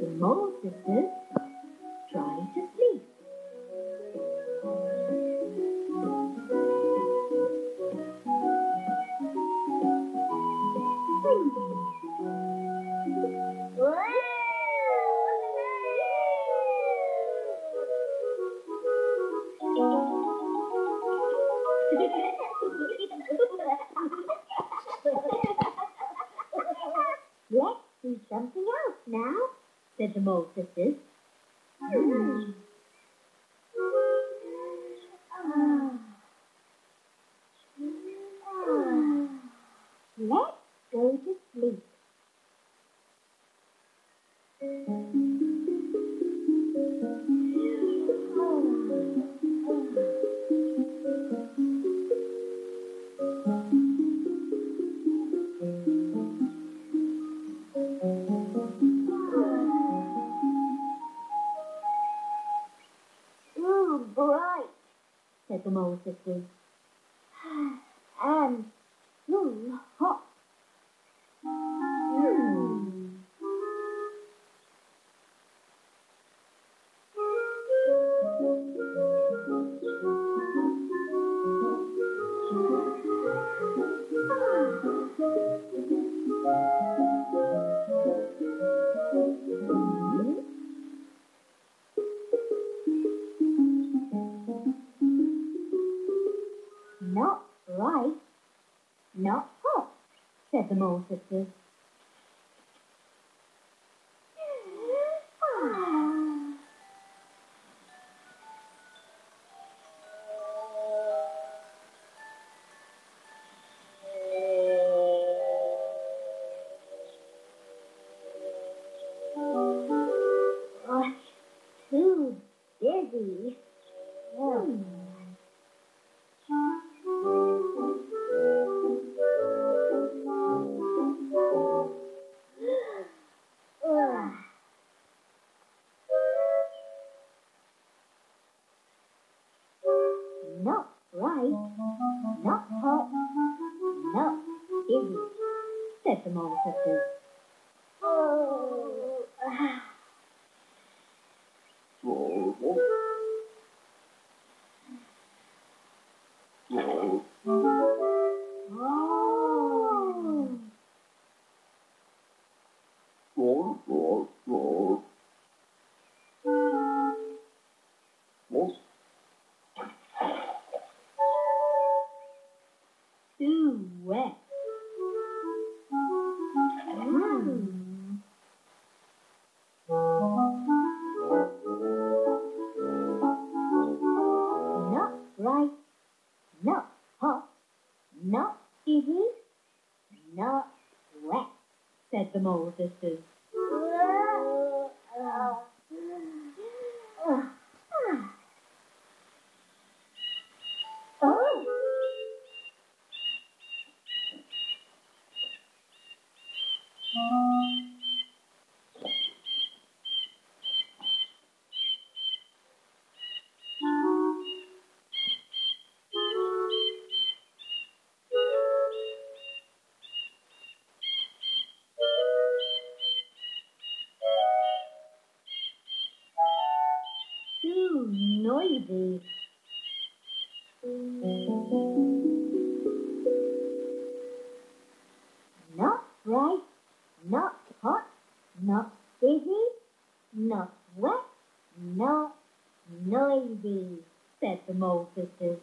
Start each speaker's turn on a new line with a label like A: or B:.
A: The mole sisters try to sleep. Let's do something else now, sisters. Hmm. Ah. Ah. Let's go to said the Mole sisters. And ooh, right, not hot, said the Mole sisters. Oh, too busy. Hmm. Not right, not hot, not busy, said the mole sisters. Oh, oh. Wet. Mm. Not right, not hot, not busy, not wet, said the mole sisters. Noisy. Not right, not hot, not busy, not wet, not noisy, said the mole sisters.